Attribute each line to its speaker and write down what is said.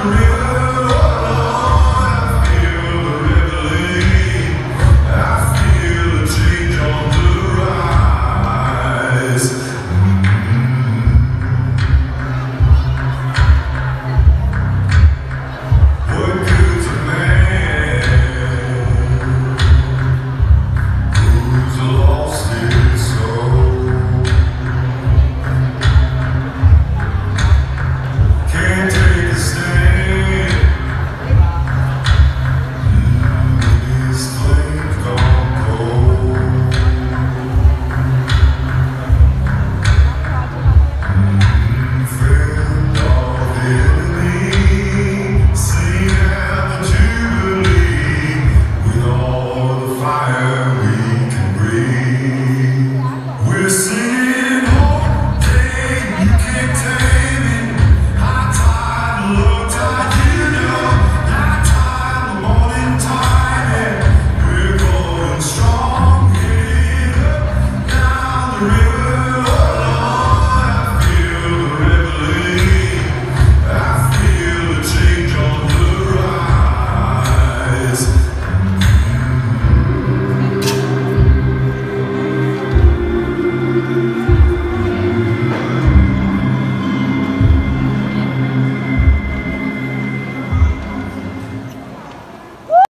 Speaker 1: Amen.